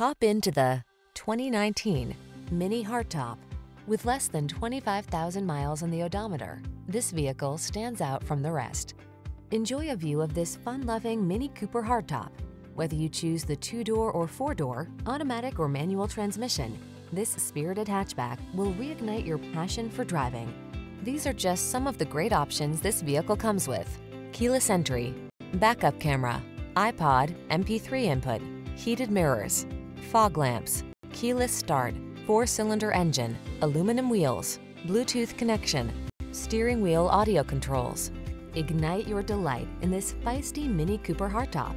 Hop into the 2019 Mini Hardtop. With less than 25,000 miles on the odometer, this vehicle stands out from the rest. Enjoy a view of this fun-loving Mini Cooper hardtop. Whether you choose the two-door or four-door, automatic or manual transmission, this spirited hatchback will reignite your passion for driving. These are just some of the great options this vehicle comes with. Keyless entry, backup camera, iPod, MP3 input, heated mirrors, fog lamps, keyless start, four-cylinder engine, aluminum wheels, Bluetooth connection, steering wheel audio controls. Ignite your delight in this feisty Mini Cooper hardtop.